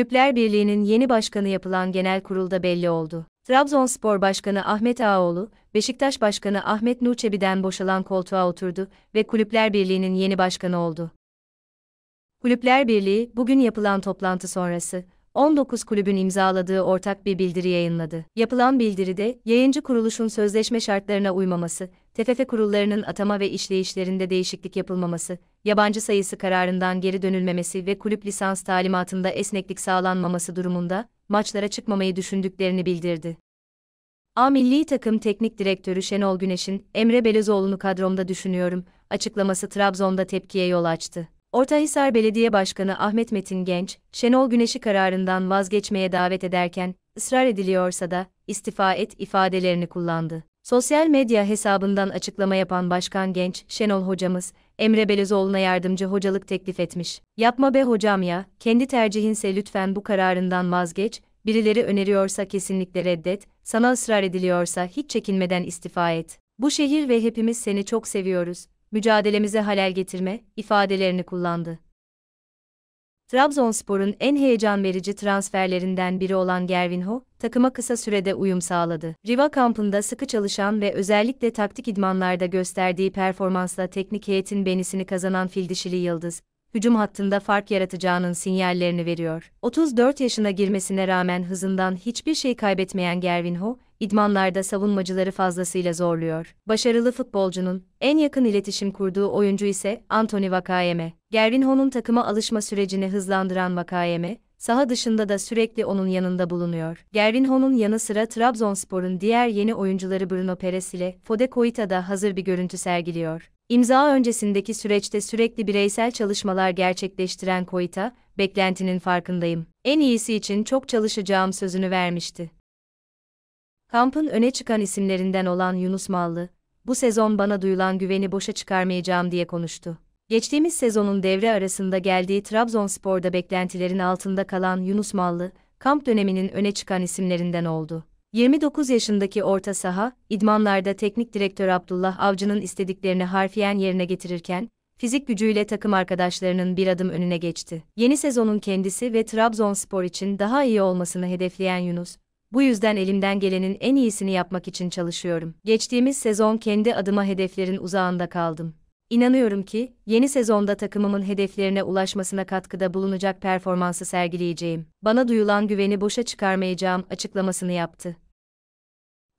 Kulüpler Birliği'nin yeni başkanı yapılan genel kurulda belli oldu. Trabzonspor Başkanı Ahmet Ağaoğlu, Beşiktaş Başkanı Ahmet Nur Çebi'den boşalan koltuğa oturdu ve Kulüpler Birliği'nin yeni başkanı oldu. Kulüpler Birliği, bugün yapılan toplantı sonrası, 19 kulübün imzaladığı ortak bir bildiri yayınladı. Yapılan bildiride, yayıncı kuruluşun sözleşme şartlarına uymaması, TFF kurullarının atama ve işleyişlerinde değişiklik yapılmaması, yabancı sayısı kararından geri dönülmemesi ve kulüp lisans talimatında esneklik sağlanmaması durumunda, maçlara çıkmamayı düşündüklerini bildirdi. A milli takım teknik direktörü Şenol Güneş'in Emre Belezoğlu'nu kadromda düşünüyorum açıklaması Trabzon'da tepkiye yol açtı. Ortahisar Belediye Başkanı Ahmet Metin Genç, Şenol Güneş'i kararından vazgeçmeye davet ederken, ısrar ediliyorsa da, istifa et ifadelerini kullandı. Sosyal medya hesabından açıklama yapan Başkan Genç, Şenol hocamız, Emre Belezoğlu'na yardımcı hocalık teklif etmiş. Yapma be hocam ya, kendi tercihinse lütfen bu kararından vazgeç, birileri öneriyorsa kesinlikle reddet, sana ısrar ediliyorsa hiç çekinmeden istifa et. Bu şehir ve hepimiz seni çok seviyoruz, mücadelemize halel getirme, ifadelerini kullandı. Trabzonspor'un en heyecan verici transferlerinden biri olan Gervinho, takıma kısa sürede uyum sağladı. Riva kampında sıkı çalışan ve özellikle taktik idmanlarda gösterdiği performansla teknik heyetin benisini kazanan Fildişili Yıldız, hücum hattında fark yaratacağının sinyallerini veriyor. 34 yaşına girmesine rağmen hızından hiçbir şey kaybetmeyen Gervinho, idmanlarda savunmacıları fazlasıyla zorluyor. Başarılı futbolcunun en yakın iletişim kurduğu oyuncu ise Anthony Vakayeme. Gervinho'nun takıma alışma sürecini hızlandıran Vakayeme, saha dışında da sürekli onun yanında bulunuyor. Gervinho'nun yanı sıra Trabzonspor'un diğer yeni oyuncuları Bruno Perez ile Fode Koita da hazır bir görüntü sergiliyor. İmza öncesindeki süreçte sürekli bireysel çalışmalar gerçekleştiren Koita, beklentinin farkındayım. En iyisi için çok çalışacağım sözünü vermişti. Kampın öne çıkan isimlerinden olan Yunus Mallı, bu sezon bana duyulan güveni boşa çıkarmayacağım diye konuştu. Geçtiğimiz sezonun devre arasında geldiği Trabzonspor'da beklentilerin altında kalan Yunus Mallı, kamp döneminin öne çıkan isimlerinden oldu. 29 yaşındaki orta saha, idmanlarda teknik direktör Abdullah Avcı'nın istediklerini harfiyen yerine getirirken, fizik gücüyle takım arkadaşlarının bir adım önüne geçti. Yeni sezonun kendisi ve Trabzonspor için daha iyi olmasını hedefleyen Yunus, bu yüzden elimden gelenin en iyisini yapmak için çalışıyorum. Geçtiğimiz sezon kendi adıma hedeflerin uzağında kaldım. İnanıyorum ki, yeni sezonda takımımın hedeflerine ulaşmasına katkıda bulunacak performansı sergileyeceğim. Bana duyulan güveni boşa çıkarmayacağım açıklamasını yaptı.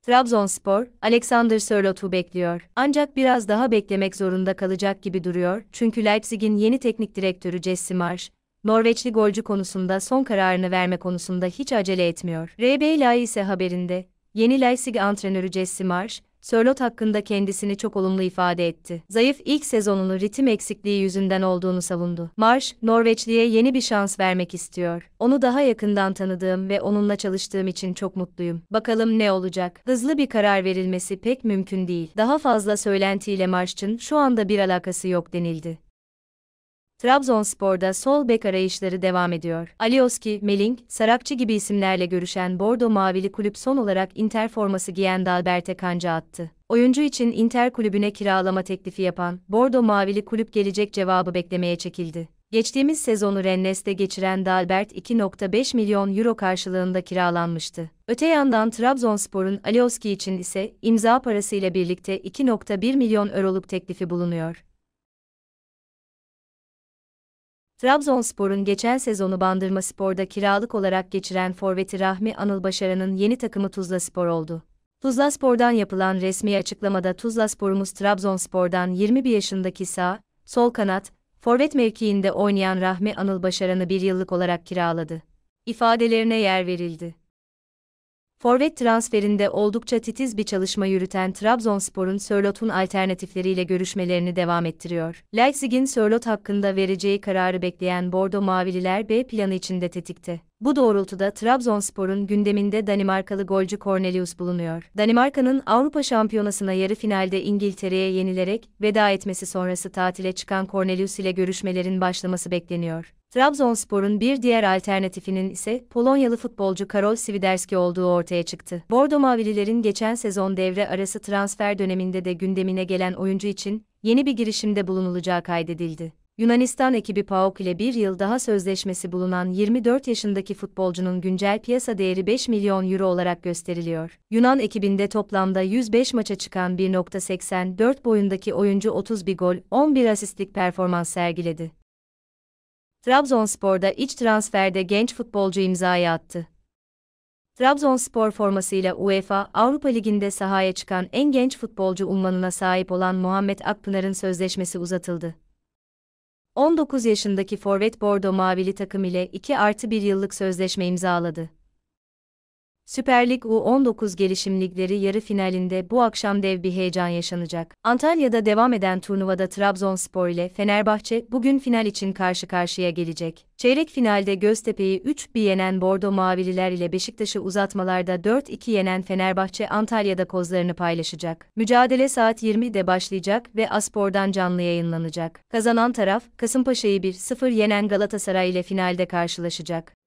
Trabzonspor, Alexander Sörlot'u bekliyor. Ancak biraz daha beklemek zorunda kalacak gibi duruyor çünkü Leipzig'in yeni teknik direktörü Jesse Marsch, Norveçli golcü konusunda son kararını verme konusunda hiç acele etmiyor. RB Lai ise haberinde, yeni Leipzig antrenörü Jesse Marsch, Sörlot hakkında kendisini çok olumlu ifade etti. Zayıf ilk sezonunu ritim eksikliği yüzünden olduğunu savundu. Marsch, Norveçli'ye yeni bir şans vermek istiyor. Onu daha yakından tanıdığım ve onunla çalıştığım için çok mutluyum. Bakalım ne olacak? Hızlı bir karar verilmesi pek mümkün değil. Daha fazla söylentiyle Marsch'ın şu anda bir alakası yok denildi. Trabzonspor'da sol bek arayışları devam ediyor. Alioski, Meling, Sarakçı gibi isimlerle görüşen Bordo Mavili kulüp son olarak Inter forması giyen Dalbert'e kanca attı. Oyuncu için Inter kulübüne kiralama teklifi yapan Bordo Mavili kulüp gelecek cevabı beklemeye çekildi. Geçtiğimiz sezonu Rennes'te geçiren Dalbert 2.5 milyon euro karşılığında kiralanmıştı. Öte yandan Trabzonspor'un Alioski için ise imza parası ile birlikte 2.1 milyon euroluk teklifi bulunuyor. Trabzonspor'un geçen sezonu Bandırma Spor'da kiralık olarak geçiren forveti Rahmi Anıl Başaran'ın yeni takımı Tuzla Spor oldu. Tuzla Spor'dan yapılan resmi açıklamada Tuzla Spor'umuz Trabzonspor'dan 21 yaşındaki sağ, sol kanat, forvet mevkiinde oynayan Rahmi Anıl Başaran'ı bir yıllık olarak kiraladı. İfadelerine yer verildi. Forvet transferinde oldukça titiz bir çalışma yürüten Trabzonspor'un Sörlot'un alternatifleriyle görüşmelerini devam ettiriyor. Leipzig'in Sörlot hakkında vereceği kararı bekleyen Bordo Mavililer B planı içinde tetikte. Bu doğrultuda Trabzonspor'un gündeminde Danimarkalı golcü Cornelius bulunuyor. Danimarka'nın Avrupa Şampiyonası'na yarı finalde İngiltere'ye yenilerek veda etmesi sonrası tatile çıkan Cornelius ile görüşmelerin başlaması bekleniyor. Trabzonspor'un bir diğer alternatifinin ise Polonyalı futbolcu Karol Swiderski olduğu ortaya çıktı. Bordo Mavililerin geçen sezon devre arası transfer döneminde de gündemine gelen oyuncu için yeni bir girişimde bulunulacağı kaydedildi. Yunanistan ekibi PAOK ile bir yıl daha sözleşmesi bulunan 24 yaşındaki futbolcunun güncel piyasa değeri 5 milyon euro olarak gösteriliyor. Yunan ekibinde toplamda 105 maça çıkan 1.84 boyundaki oyuncu 31 gol, 11 asistlik performans sergiledi. Trabzonspor'da iç transferde genç futbolcu imzayı attı. Trabzonspor formasıyla UEFA Avrupa Ligi'nde sahaya çıkan en genç futbolcu unvanına sahip olan Muhammed Akpınar'ın sözleşmesi uzatıldı. 19 yaşındaki forvet Bordo Mavili takım ile 2 artı 1 yıllık sözleşme imzaladı. Süper Lig U19 gelişim ligleri yarı finalinde bu akşam dev bir heyecan yaşanacak. Antalya'da devam eden turnuvada Trabzonspor ile Fenerbahçe bugün final için karşı karşıya gelecek. Çeyrek finalde Göztepe'yi 3-1 yenen Bordo Mavililer ile Beşiktaş'ı uzatmalarda 4-2 yenen Fenerbahçe Antalya'da kozlarını paylaşacak. Mücadele saat 20'de başlayacak ve Aspor'dan canlı yayınlanacak. Kazanan taraf, Kasımpaşa'yı 1-0 yenen Galatasaray ile finalde karşılaşacak.